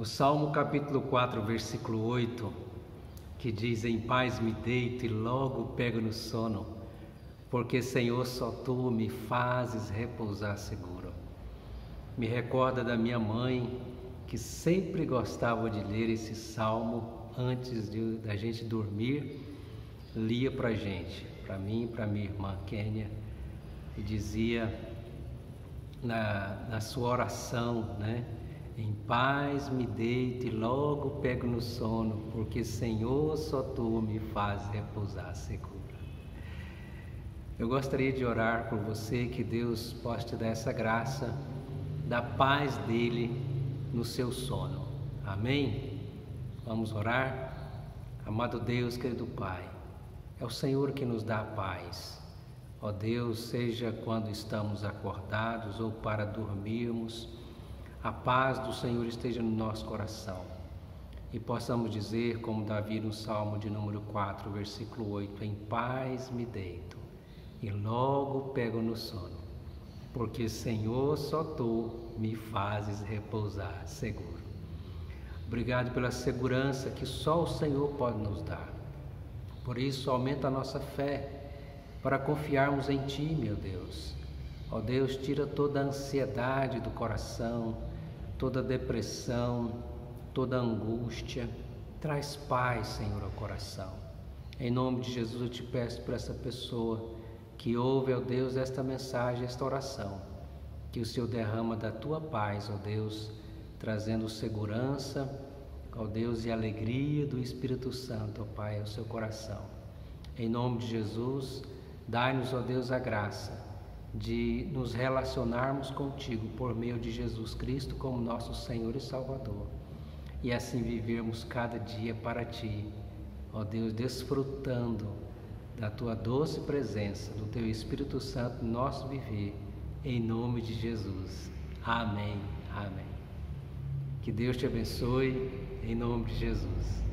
O Salmo capítulo 4, versículo 8, que diz: Em paz me deito e logo pego no sono, porque Senhor só tu me fazes repousar seguro. Me recorda da minha mãe, que sempre gostava de ler esse salmo antes de, da gente dormir, lia para gente, para mim e para minha irmã Kênia, e dizia na, na sua oração, né? Em paz me deito e logo pego no sono, porque Senhor só tu me faz repousar segura. Eu gostaria de orar por você que Deus possa te dar essa graça da paz dele no seu sono. Amém? Vamos orar? Amado Deus, querido Pai, é o Senhor que nos dá a paz. Ó Deus, seja quando estamos acordados ou para dormirmos, a paz do Senhor esteja no nosso coração e possamos dizer, como Davi no Salmo de número 4, versículo 8: Em paz me deito e logo pego no sono, porque Senhor só tu me fazes repousar seguro. Obrigado pela segurança que só o Senhor pode nos dar. Por isso, aumenta a nossa fé para confiarmos em Ti, meu Deus. Ó Deus, tira toda a ansiedade do coração, toda depressão, toda angústia. Traz paz, Senhor, ao coração. Em nome de Jesus eu te peço por essa pessoa que ouve, ó Deus, esta mensagem, esta oração, que o Senhor derrama da tua paz, ó Deus, trazendo segurança, ó Deus, e alegria do Espírito Santo, ó Pai, ao seu coração. Em nome de Jesus, dai-nos, ó Deus, a graça de nos relacionarmos contigo por meio de Jesus Cristo como nosso Senhor e Salvador e assim vivermos cada dia para ti, ó Deus, desfrutando da tua doce presença, do teu Espírito Santo no nosso viver, em nome de Jesus. Amém. Amém. Que Deus te abençoe, em nome de Jesus.